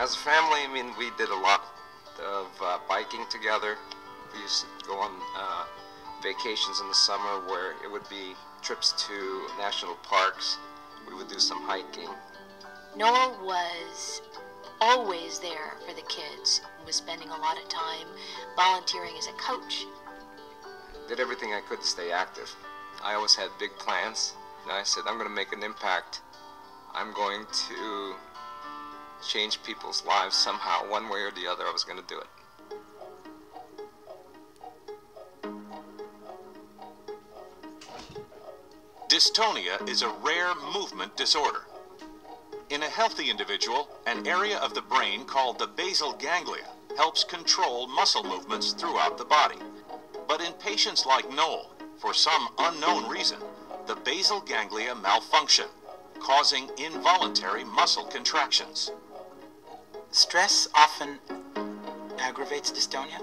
As a family, I mean, we did a lot of uh, biking together. We used to go on uh, vacations in the summer where it would be trips to national parks. We would do some hiking. Noel was always there for the kids, was spending a lot of time volunteering as a coach. Did everything I could to stay active. I always had big plans. And I said, I'm going to make an impact. I'm going to change people's lives somehow, one way or the other. I was going to do it. Dystonia is a rare movement disorder. In a healthy individual, an area of the brain called the basal ganglia helps control muscle movements throughout the body. But in patients like Noel, for some unknown reason, the basal ganglia malfunction, causing involuntary muscle contractions. Stress often aggravates dystonia,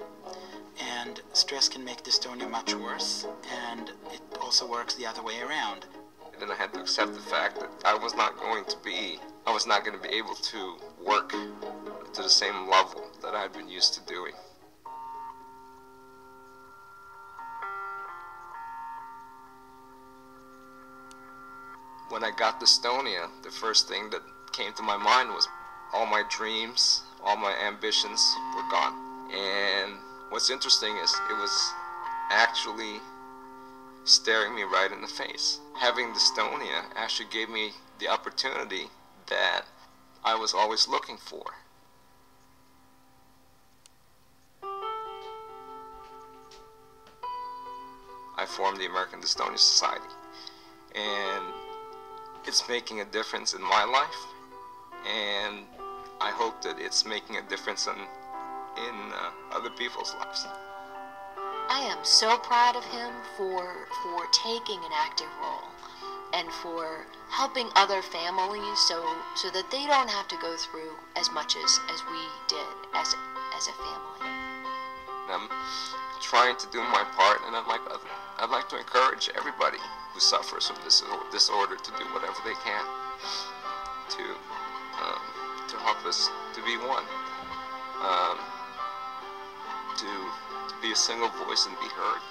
and stress can make dystonia much worse, and it also works the other way around. And then I had to accept the fact that I was not going to be, I was not going to be able to work to the same level that I had been used to doing. When I got dystonia, the first thing that came to my mind was all my dreams, all my ambitions were gone. And what's interesting is it was actually staring me right in the face. Having dystonia actually gave me the opportunity that I was always looking for. I formed the American Dystonia Society. And it's making a difference in my life. And I hope that it's making a difference in, in uh, other people's lives. I am so proud of him for for taking an active role and for helping other families so so that they don't have to go through as much as, as we did as as a family. I'm trying to do my part, and I'd like I'd like to encourage everybody who suffers from this disorder to do whatever they can to um, to help us to be one, um, to be a single voice and be heard.